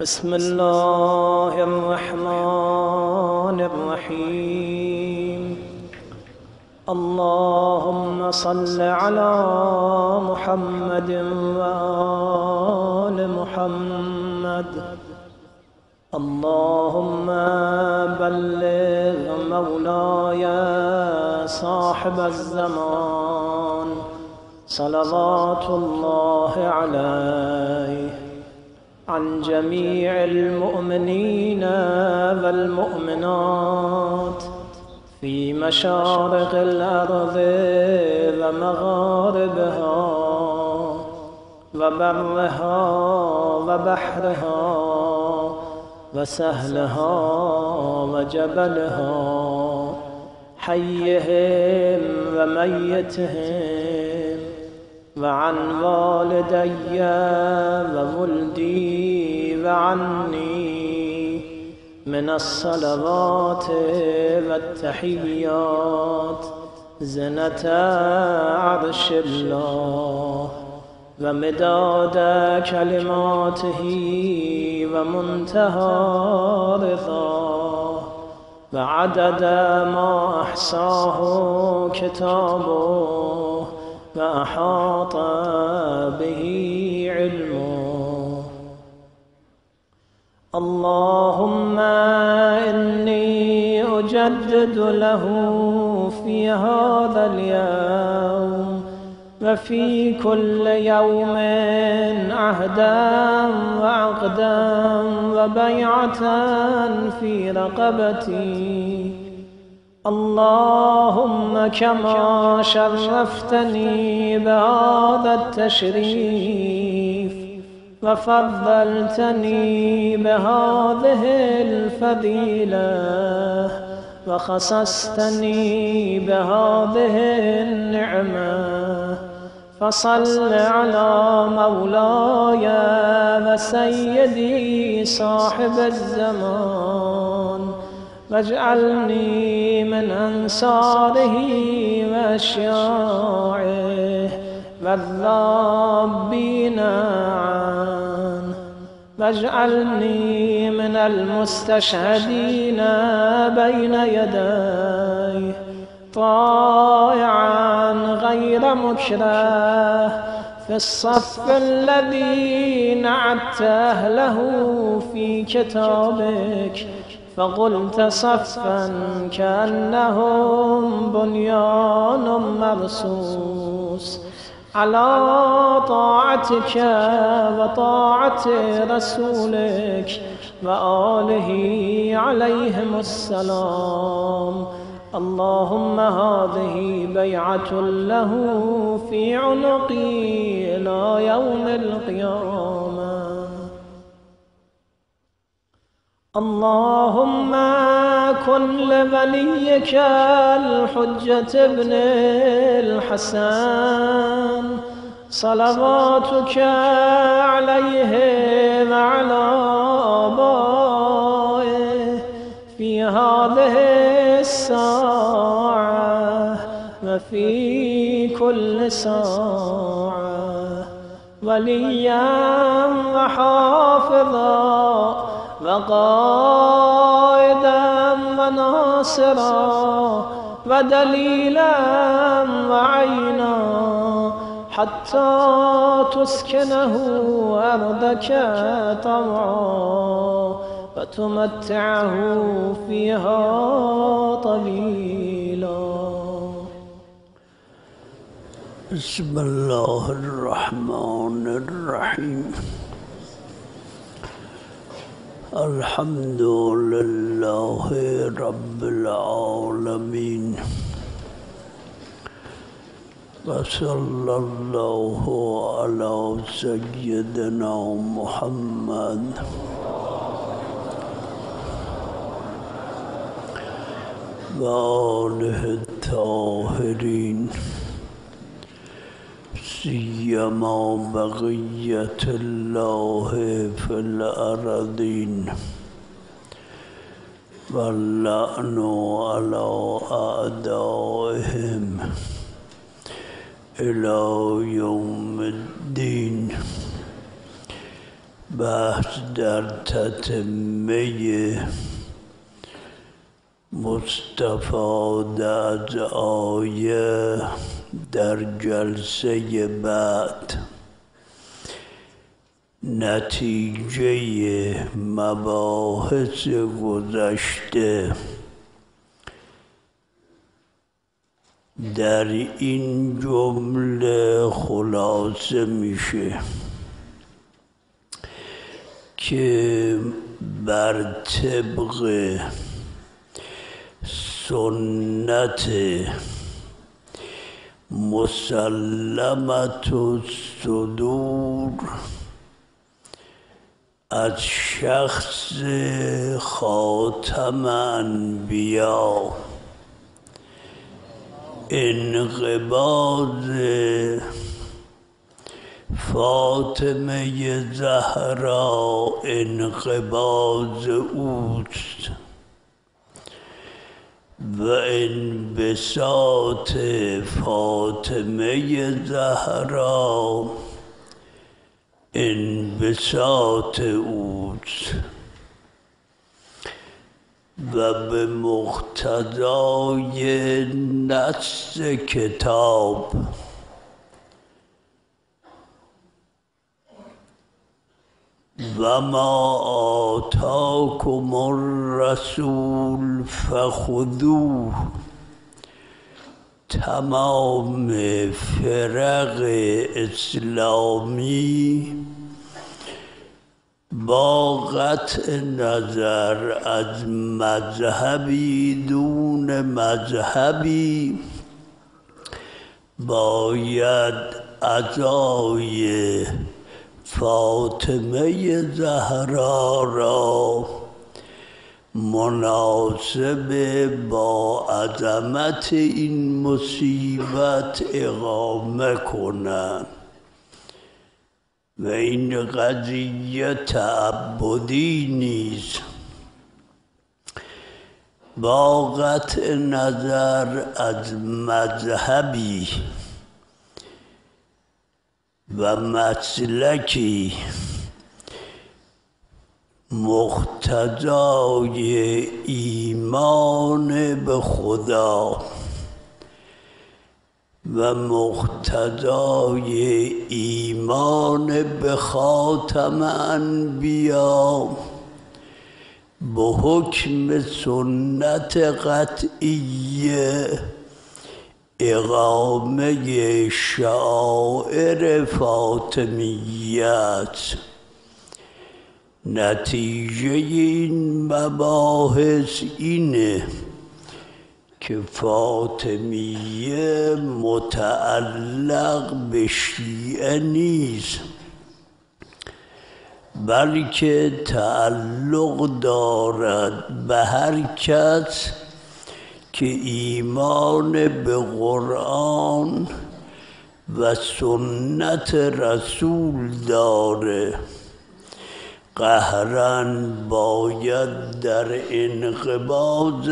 بسم الله الرحمن الرحيم. اللهم صل على محمد وآل محمد. اللهم بلغ مولاي صاحب الزمان. صلوات الله عليه. عن جميع المؤمنين والمؤمنات في مشارق الأرض ومغاربها وبرها وبحرها وسهلها وجبلها حيهم وميتهم وعن والدي وولدي وعني من الصلوات والتحيات زنة عرش الله ومداد كلماته ومنتهى رضاه وعدد ما أحصاه كتابه وأحاط به علمه. اللهم إني أجدد له في هذا اليوم وفي كل يوم عهدا وعقدا وبيعة في رقبتي. اللهم كما شرفتني بهذا التشريف وفضلتني بهذه الفضيلة وخصصتني بهذه النعمة. فصل على مولاي وسيدي صاحب الزمان. واجعلني من أنصاره وأشياعه والذابين عنه واجعلني من المستشهدين بين يديه طائعا غير مكره في الصف الذي نعت أهله في كتابك. فقلت صفا كأنهم بنيان مرصوص. على طاعتك وطاعة رسولك وآله عليهم السلام. اللهم هذه بيعة له في عنقي إلى يوم القيامة. اللهم كن لوليك الحجة ابن الحسن صلواتك عليه وعلى آبائه في هذه الساعة وفي كل ساعة وليا وحافظا وقائدا وناصرا ودليلا وعينا حتى تسكنه أرضك طوعا وتمتعه فيها طويلا بسم الله الرحمن الرحيم. الحمد لله رب العالمين. وصلى الله على سيدنا محمد. وآله الطاهرين. سيما بقية الله في الأرضين واللعن على أعدائهم إلى يوم الدين بحث در تتمه مستفاده از آیه در جلسه بعد نتیجه مباحث گذشته در این جمله خلاصه میشه که بر طبق سنت مسلمت صدور از شخص خاتم انبیا انقباض فاطمه زهرا انقباض اوست. و انبساط فاطمه زهرا. انبساط اوست و به مقتضای نص کتاب. و ما آتاکم الرسول فخذوه. تمام فرق اسلامی با قطع نظر از مذهبی دون مذهبی باید ازای فاطمه زهرا را مناسب با عظمت این مصیبت اقامه کنند. و این قضیه تعبدی نیست با قطع نظر از مذهبی و مسلکی مقتضای ایمان به خدا و مقتضای ایمان به خاتم انبیا به حکم سنت قطعیه اقامه شاعر فاطمیت. نتیجه این مباحث اینه که فاطمیه متعلق به شیعه نیست بلکه تعلق دارد به هر کس که ایمان به قرآن و سنت رسول داره. قهرن باید در انقباض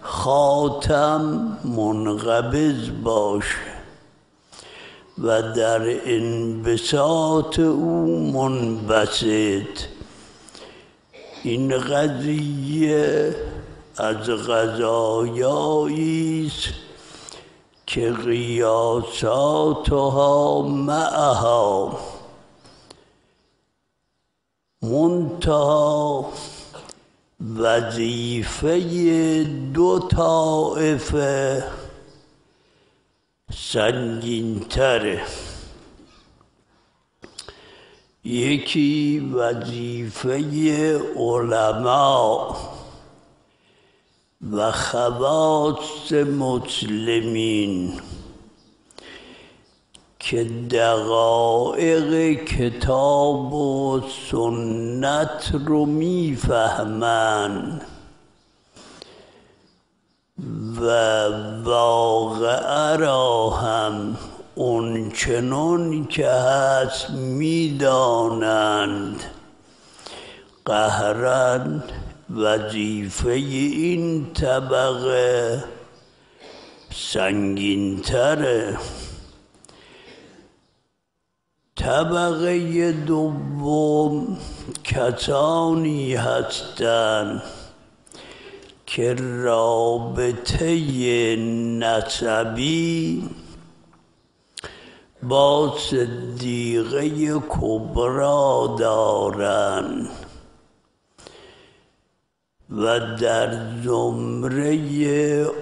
خاتم منقبض باشه و در انبساط او منبسط. این قضیه از غذایایی است که قیاساتها معها. منتها وظیفه دو طائفه سنگینتره یکی وظیفه علما. و خواص مسلمین که دقایق کتاب و سنت رو می‌فهمند و واقعه را هم اونچنان که هست می‌دانند. قهرن وظیفه این طبقه سنگینتره. طبقه دوم کسانی هستند که رابطه نسبی با صدیقه کبرا دارند و در زمره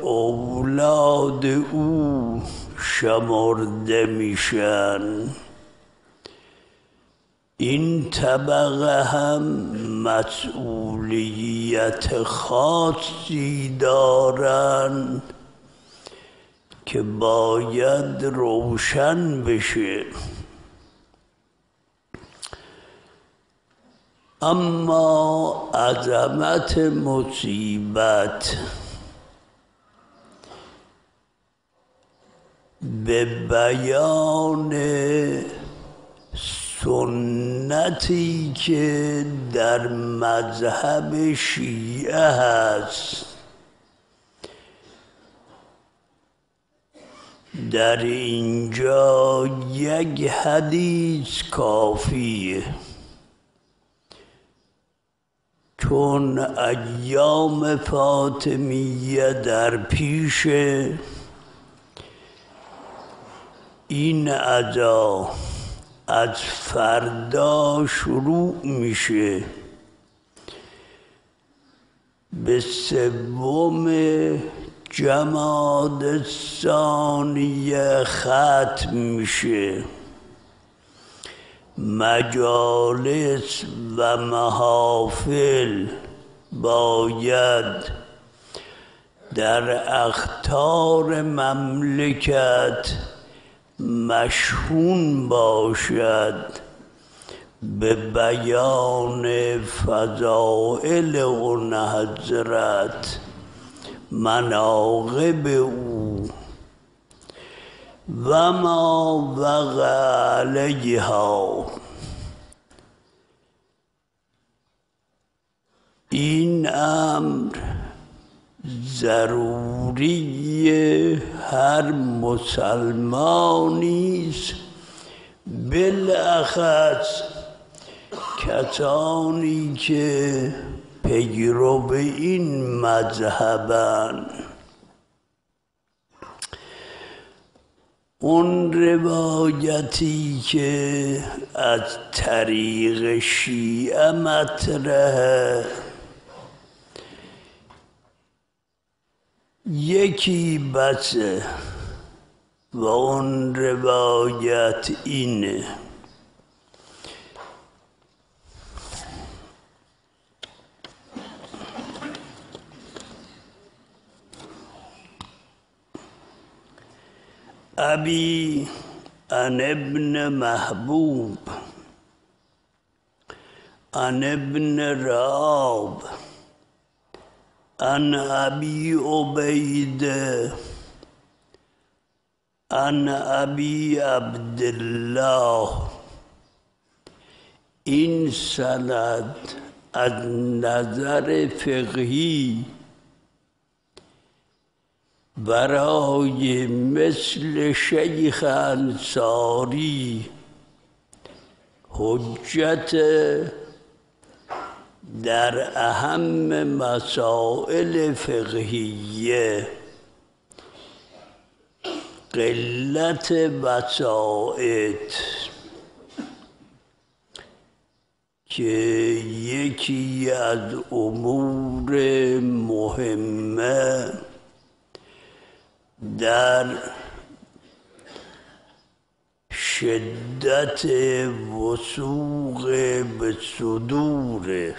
اولاد او شمرده میشن. این طبقه هم مسئولیت خاصی دارند که باید روشن بشه. اما عظمت مصیبت به بیان سنتی که در مذهب شیعه هست در اینجا یک حدیث کافیه. چون ایام فاطمیه در پیش این ادا از فردا شروع میشه. به سوم جماد ثانیه ختم میشه. مجالس و محافل باید در اختار مملکت مشهون باشد به بیان فضائل اون حضرت مناقب او و ما وقع علیها این امر ضروری هر مسلمانی است. بالاخص کسانی که پیرو این مذهبن. اون روایتی که از طریق شیعه مطرحه یکی بسه و اون روایت اینه. أبي عن ابن محبوب عن ابن راب عن أبي عبيد عن أبي عبد الله. این سند از نظر فقهی برای مثل شیخ انصاری. حجت در اهم مسائل فقهیه. قلت وسائط. که یکی از امور مهمه در شدت وسوق به صدور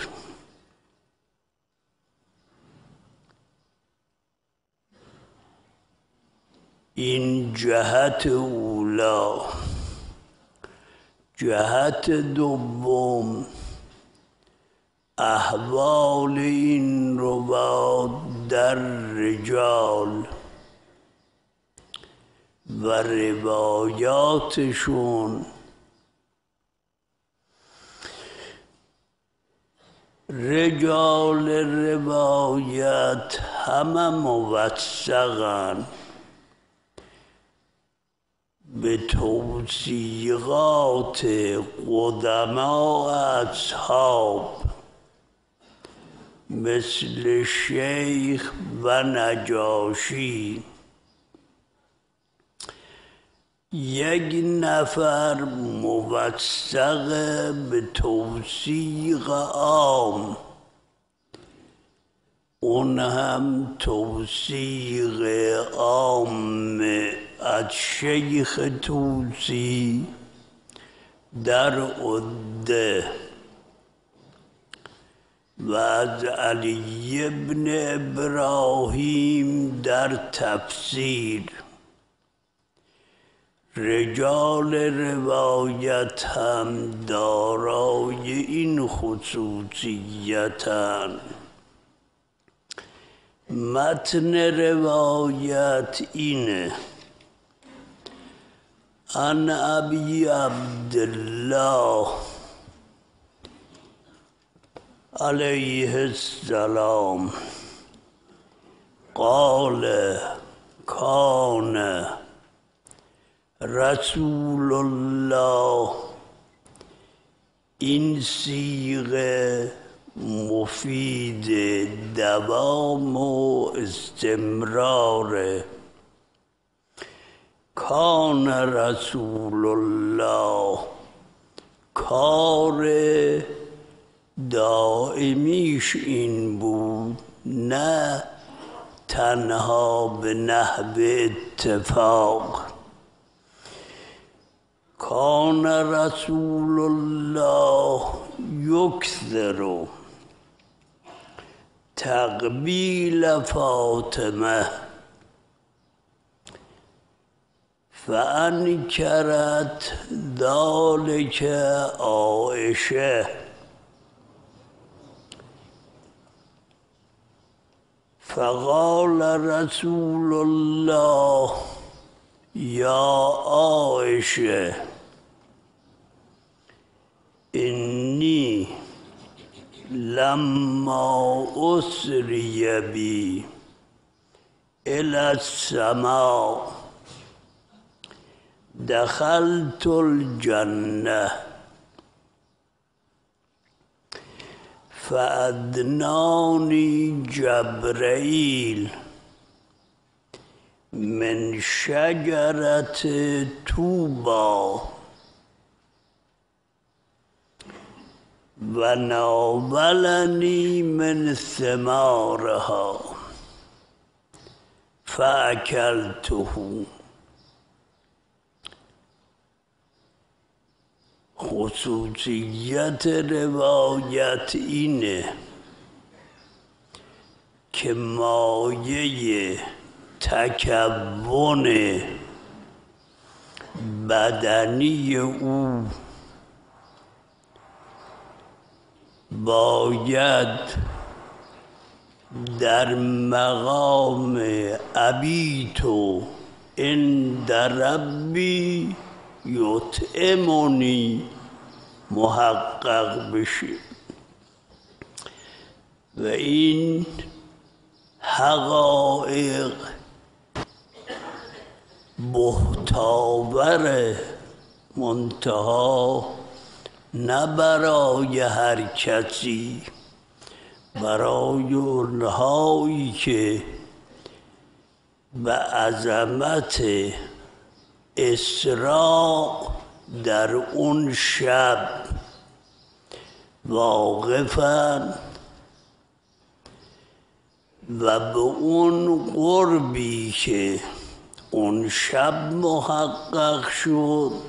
این جهت اولا جهت دوم احوال این رواد در رجال. و روایاتشون. رجال روایت همه موثقن. به توصیقات قدما اصحاب. مثل شیخ و نجاشی. یک نفر موثق به توصیق عام. اون هم توصیق عام از شیخ توسی در عده و از علی ابن ابراهیم در تفسیر. رجال روایت هم دارای این خصوصیتن. متن روایت اینه. ان ابی عبدالله علیه السلام قال کان رسول الله این سیغه مفید دوام و استمرار کان رسول الله کار دائمیش این بود نه تنها به نحو اتفاق کان رسول الله یکثر تقبیل فاطمه. فانکرت ذلك عائشه فقال رسول الله یا عائشه اینی لما اسری بی الى السماء دخلت الجنه فأدناني جبرائيل من شجرة توبا وناولني من ثمارها فأكلته خصوصیت روایت اینه که مایه تکون بدنی او باید در مقام ابیتو ان در ربی یطعمونی محقق بشه و این حقایق بهتاور منتها نه برای هر کسی برای اونهایی که به عظمت اسراء در اون شب واقفن و به اون قربی که اون شب محقق شد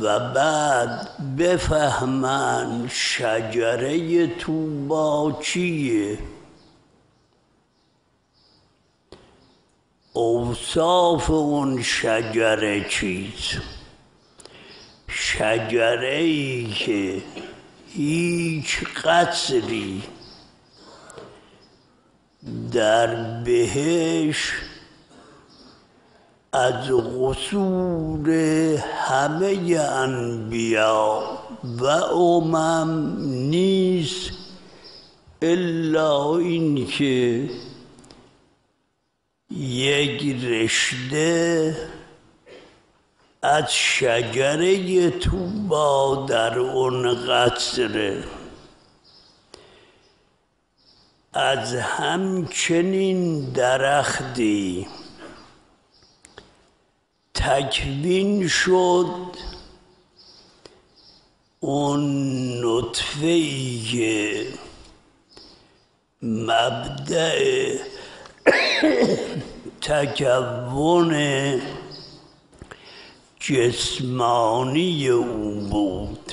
و بعد بفهمن شجره توبا چیه اوصاف اون شجره چیز شجره ای که هیچ قصری در بهش از قصور همه انبیا و امم نیست الا اینکه یک رشته از شجره توبا در اون قصره از همچنین درختی. تکوین شد اون نطفه که مبدع تکون جسمانی او بود.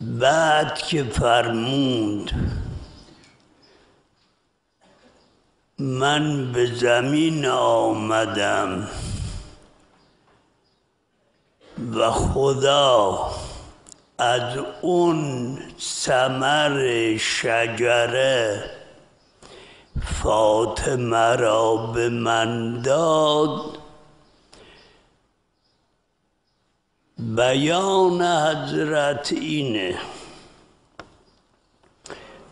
بعد که فرمود من به زمین آمدم و خدا از اون سمر شجره فاطمه را به من داد بیان حضرت اینه.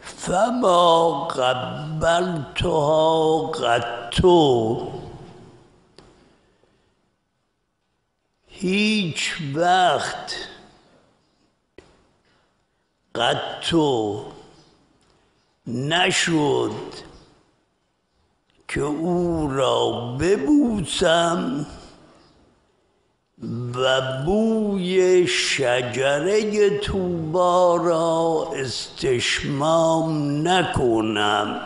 فما قبلتها قطو. هیچ وقت قطو نشد که او را ببوسم. و بوی شجره توبا را استشمام نکنم.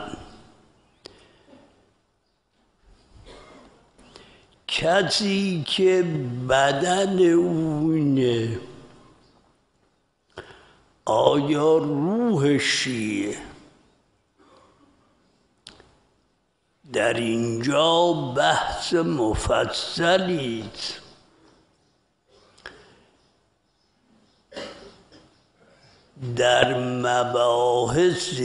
کسی که بدن اونه آیا روحشیه در اینجا بحث مفصلی در مباحث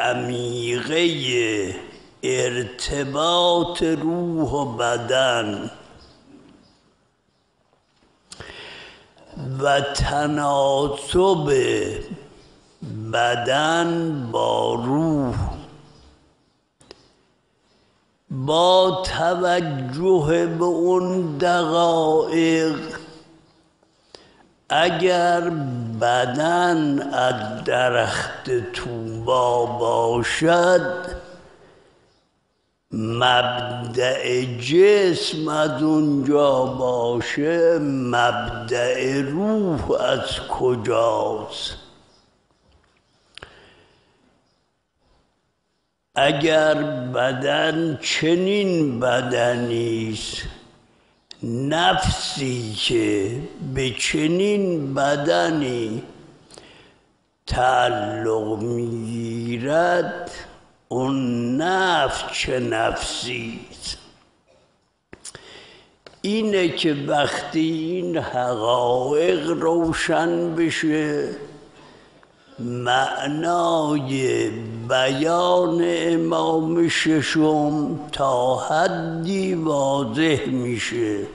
عمیقه ارتباط روح و بدن و تناسب بدن با روح با توجه به اون دقایق اگر بدن از درخت توبا باشد مبدع جسم از اونجا باشه مبدع روح از کجاست؟ اگر بدن چنین بدنیست نفسی که به چنین بدنی تعلق می‌گیرد اون نفس چه نفسیست اینه که وقتی این حقایق روشن بشه معنای بیان امام ششم تا حدی واضح میشه.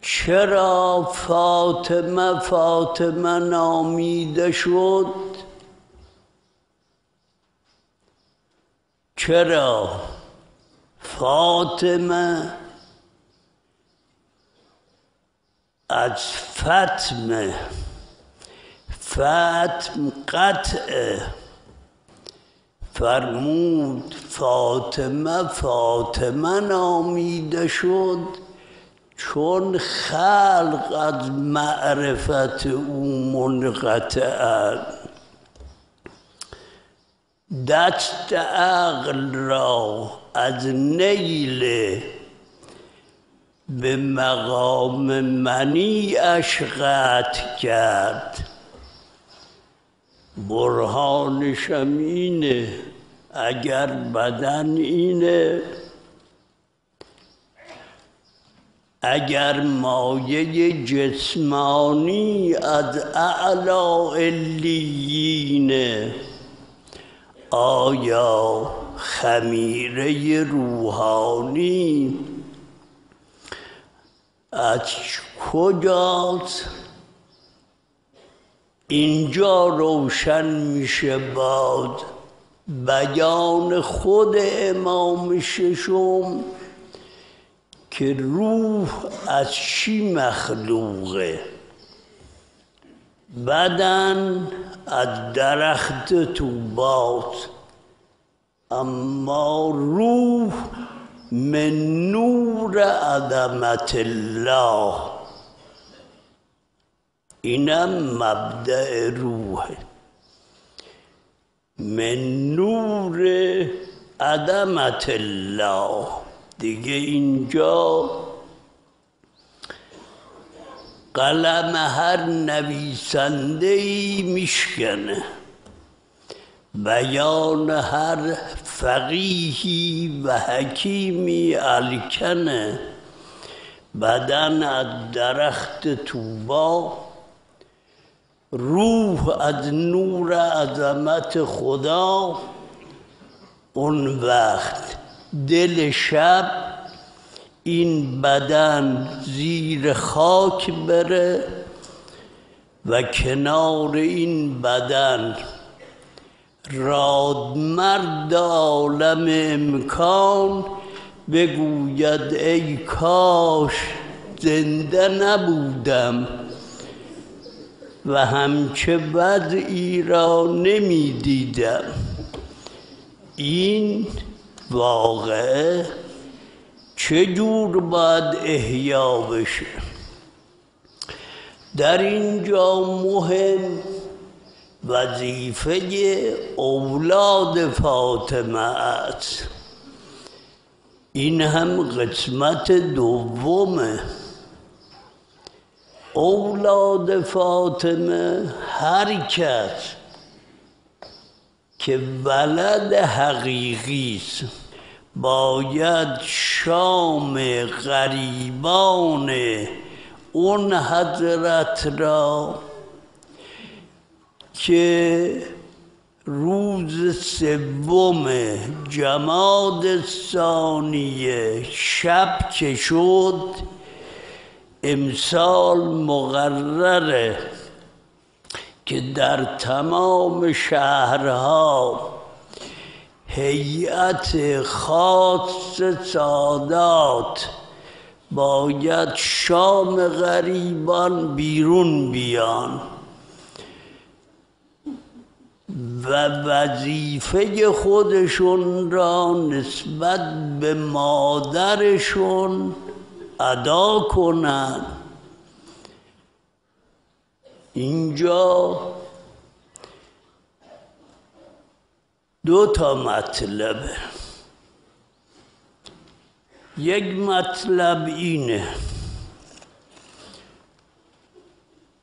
چرا فاطمه فاطمه نامیده شد؟ چرا فاطمه از فتمه فتم قطع فرمود فاطمه فاطمه نامیده شد چون خلق از معرفت او منقطع دست عقل را از نیل به مقام منی قطع کرد. برهانش اینه اگر بدن اینه. اگر مایه جسمانی از اعلا علیینه. آیا خمیره روحانی از کجاست؟ اینجا روشن میشه باد بیان خود امام ششم که روح از چی مخلوقه؟ بدن از درخت توبات اما روح من نور عظمت الله. اینم مبدع روحه. من نور عدمت الله. دیگه اینجا قلم هر نویسنده ای میشکنه. بیان هر فقیهی و حکیمی الکنه. بدن از درخت توبا روح از نور عظمت خدا اون وقت دل شب این بدن زیر خاک بره و کنار این بدن رادمرد عالم امکان بگوید ای کاش زنده نبودم. و همچه ای را نمی دیدم این واقعه چجور باید احیا بشه؟ در اینجا مهم وظیفه اولاد فاطمه است. این هم قسمت دومه. اولاد فاطمه هر کس که ولد حقیقی است باید شام غریبان اون حضرت را که روز سوم جماد ثانیه شب که شد امسال مقرره که در تمام شهرها هیئت خاص سادات باید شام غریبان بیرون بیان و وظیفه خودشون را نسبت به مادرشون ادا کنند اینجا دو تا مطلبه یک مطلب اینه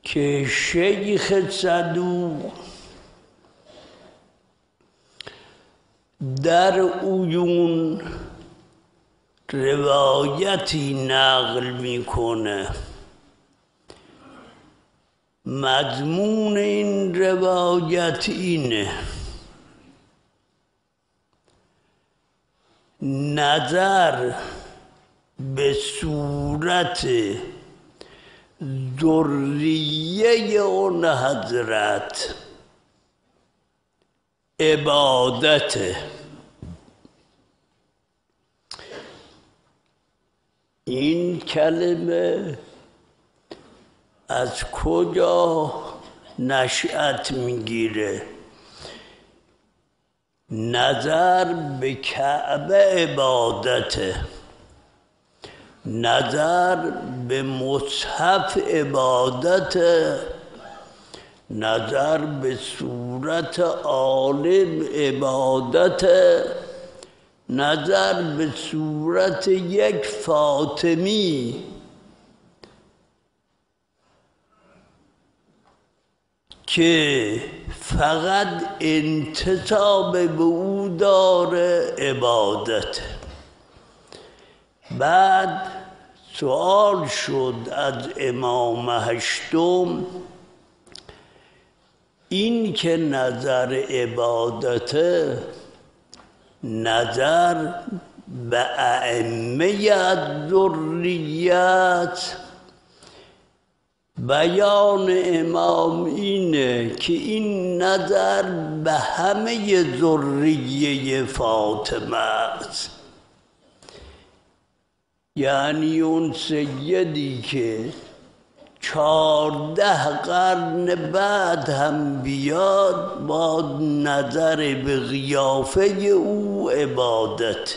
که شیخ صدوق در اویون روایتی نقل می‌کنه. مضمون این روایت اینه. نظر به صورت ذریه اون حضرت عبادت این کلمه از کجا نشأت می‌گیره؟ نظر به کعبه عبادته نظر به مصحف عبادت نظر به صورت عالم عبادت. نظر به صورت یک فاطمی. که فقط انتصاب به او داره عبادت. بعد سوال شد از امام هشتم این که نظر عبادت نظر به ائمه ذریت بیان امام اینه که این نظر به همه ذریه فاطمه است. یعنی اون سیدی که چهارده قرن بعد هم بیاد با نظر به غیافه او عبادت.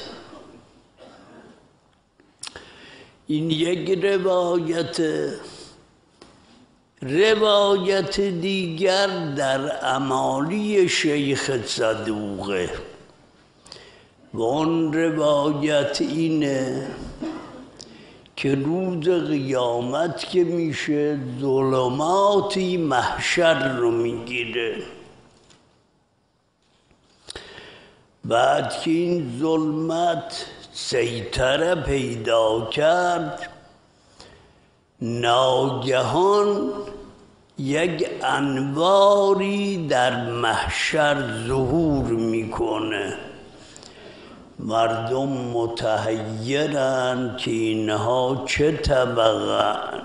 این یک روایت روایت دیگر در امالی شیخ صدوقه. و اون روایت اینه که روز قیامت که میشه ظلماتی محشر رو می‌گیره. بعد که این ظلمت سیطره پیدا کرد ناگهان یک انواری در محشر ظهور می‌کنه. مردم متحیرن که اینها چه طبقن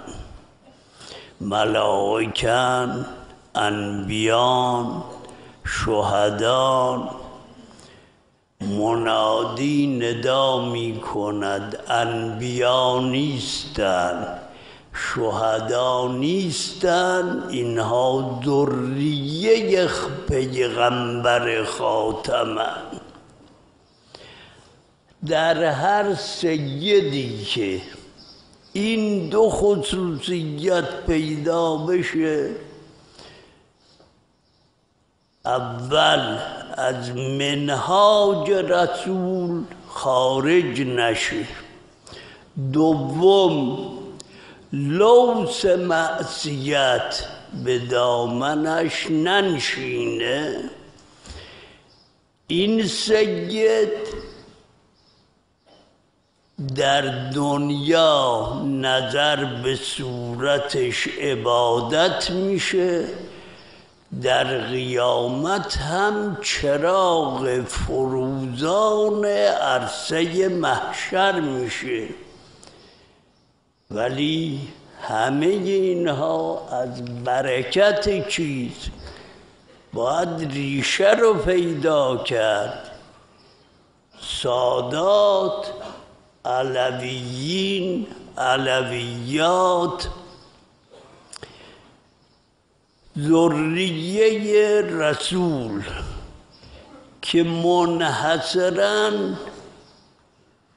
ملائکن انبیان شهدان. منادی ندا می کند انبیا نیستند شهدا نیستند اینها ذریه پیغمبر خاتمند در هر سیدی که این دو خصوصیت پیدا بشه اول از منهاج رسول خارج نشه. دوم لوس معصیت به دامنش ننشینه. این سید در دنیا نظر به صورتش عبادت میشه در قیامت هم چراغ فروزان عرصه محشر میشه. ولی همه اینها از برکت چیز؟ باید ریشه رو پیدا کرد. سادات علویین علویات. ذریه رسول که منحصرا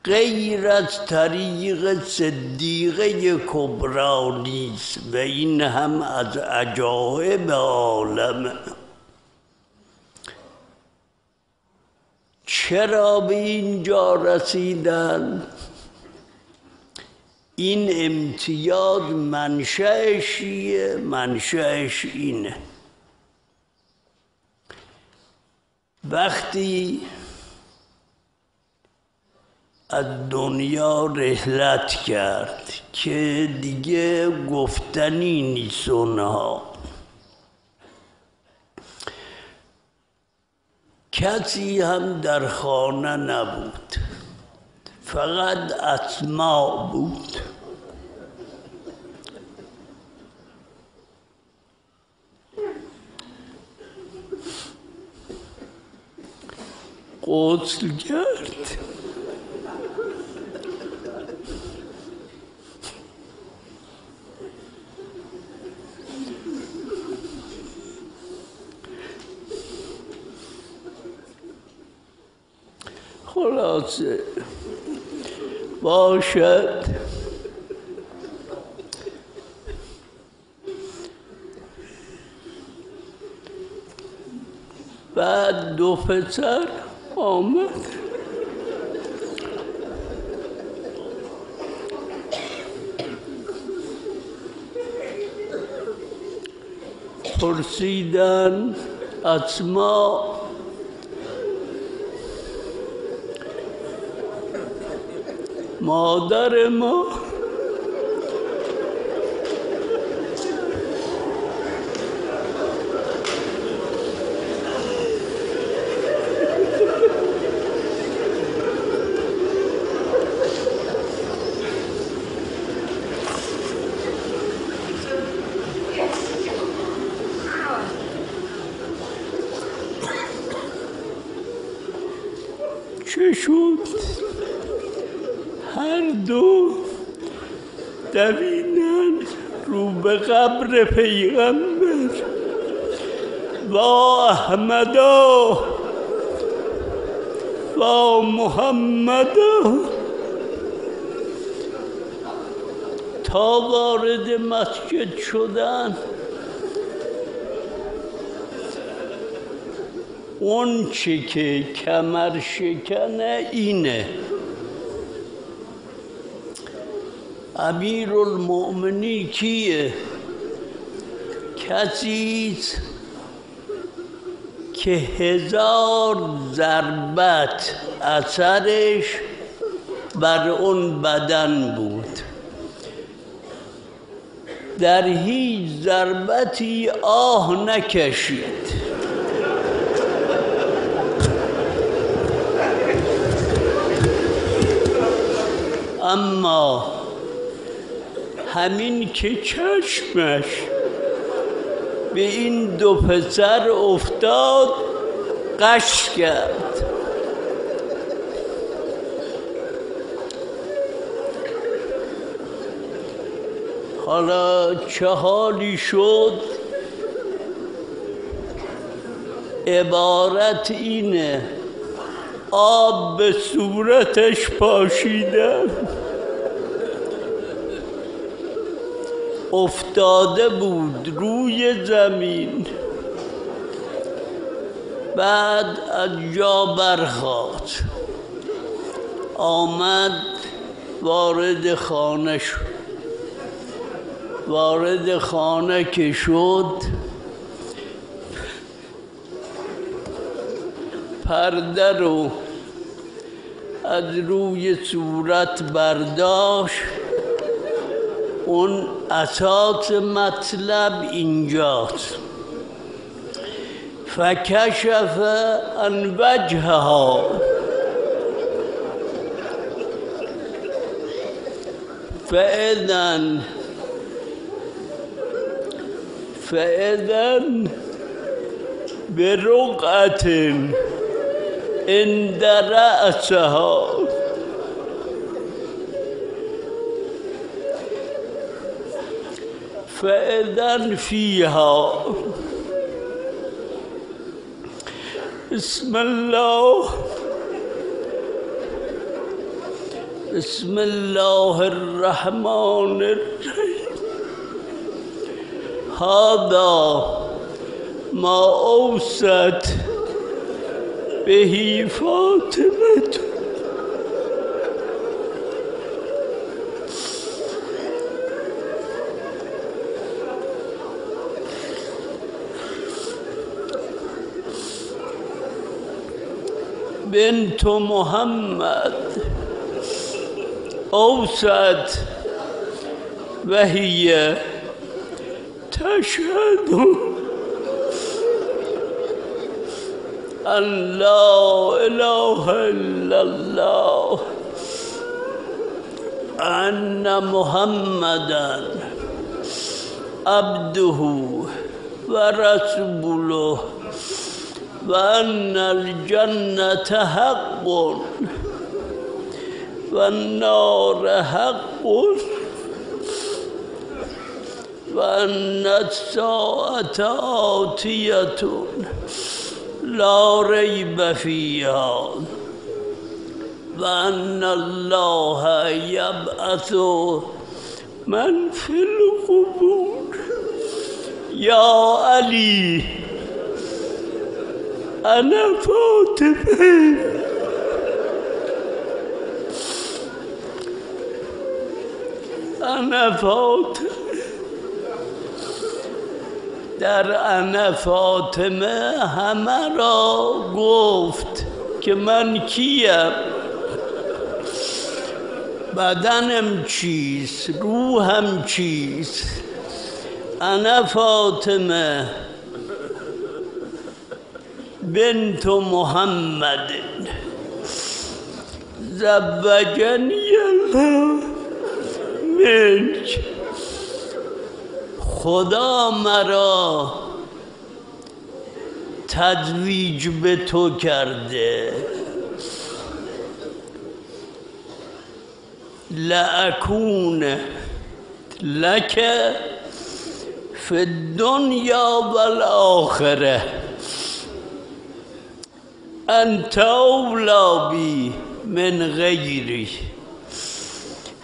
غیر از طریق صدیقه کبرا نیست و این هم از عجایب عالمه چرا به اینجا رسیدن؟ این امتیاز منشأشیه منشأش اینه. وقتی از دنیا رحلت کرد که دیگه گفتنی نیست کسی هم در خانه نبود. فقط اسما بود. قتل کرد. خلاصه. باشد. بعد دو پسر آمد. پرسیدن اسما مادر ما شد هر دو دویدن رو به قبر پیغمبر و احمدا و محمدا تا وارد مسجد شدن اون چی که کمر شکنه اینه. امیر المؤمنی کیه؟ کسی که هزار ضربت اثرش بر اون بدن بود. در هیچ ضربتی آه نکشید. اما همین که چشمش به این دو پسر افتاد قش کرد. حالا چه حالی شد؟ عبارت اینه آب به صورتش پاشیدن افتاده بود روی زمین. بعد از جا برخواد آمد وارد خانه شد. وارد خانه که شد پرده رو از روی صورت برداشت. اون أساس مطلب اینجاست. فکشف ان وجهها. فاذن. فاذن برقعة عند رأسها. فإذا فيها بسم الله بسم الله الرحمن الرحيم. هذا ما أوست به فاطمة. بنت محمد. أوست وهي تشهد أن لا إله إلا الله أن محمدا عبده ورسوله. وأن الجنة حق. والنار حق. وأن الساعة آتية. لا ريب فيها. وأن الله يبعث من في القبور. يا علي. أنا فاطمة أنا فاطمة در انا فاطمه همه را گفت که من کیم. بدنم چیست؟ روحم چیست؟ انا فاطمه. بنت محمد. زوجنی الله خدا مرا تدویج به تو کرده. لأكون لك في الدنيا والآخرة أنت أولى بي من غيري.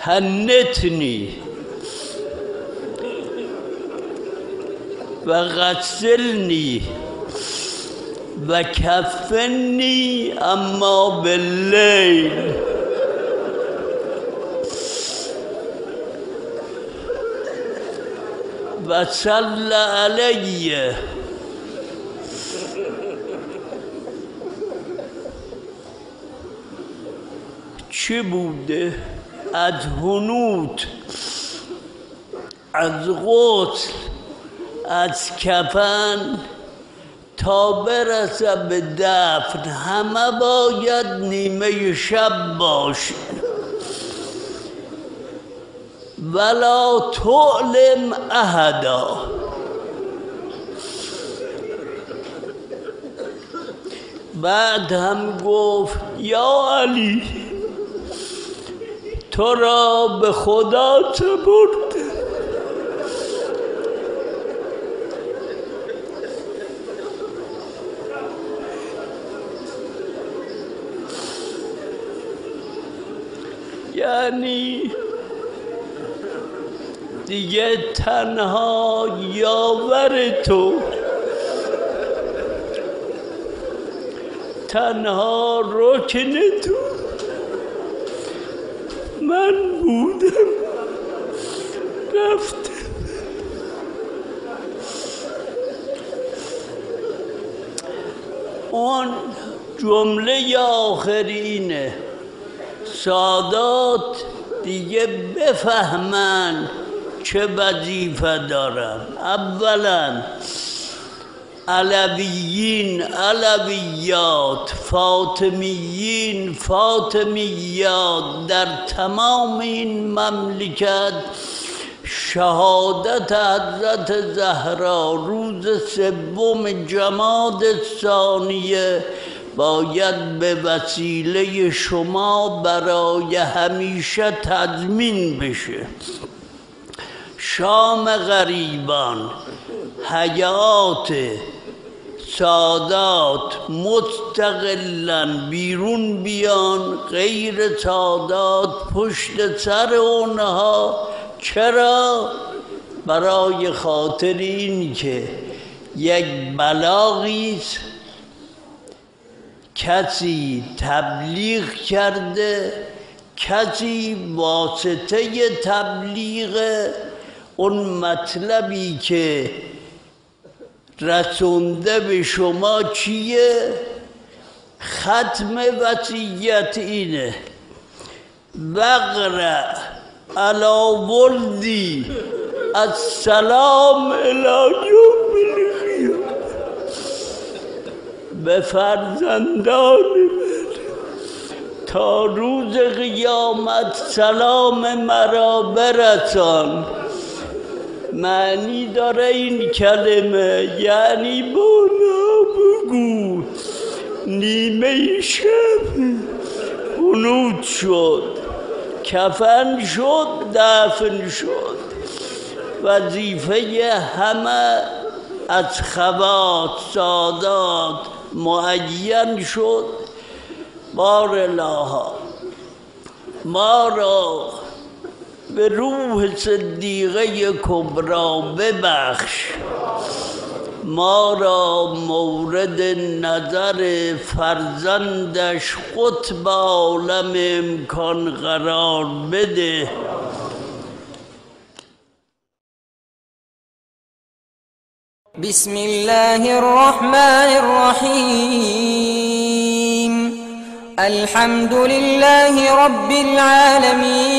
هنتني. وغسلني وكفني أما بالليل. وصل علي. چی بوده؟ از هنوت از غسل از کفن تا برسه به دفن. همه باید نیمه شب باشه. ولا تعلم احدا. بعد هم گفت یا علی. تو را به خدا سپرده یعنی دیگه تنها یاور تو. تنها رکن تو. من بودم. رفته اون جمله آخرینه سادات دیگه بفهمن چه وظیفه دارن اولا علویین علویات فاطمیین فاطمیات در تمام این مملکت شهادت حضرت زهرا روز سوم جماد ثانیه باید به وسیله شما برای همیشه تضمین بشه. شام غریبان حیات سادات مستقلا بیرون بیان غیر سادات پشت سر اونها. چرا؟ برای خاطر این که یک بلاغی کسی تبلیغ کرده کسی واسطه تبلیغ. اون مطلبی که رسونده به شما چیه؟ ختم وصیت اینه. بقرع علا ولدی السلام القیامه به فرزندان تا روز قیامت سلام مرا برسان. معنی داره این کلمه یعنی بالا بگو. نیمه شب هنود شد کفن شد دفن شد. وظیفه همه از خوات سادات معین شد. بار الله ما را به روح صدیقه کبرا ببخش. ما را مورد نظر فرزندش قطب عالم امکان قرار بده. بسم الله الرحمن الرحيم الحمد لله رب العالمين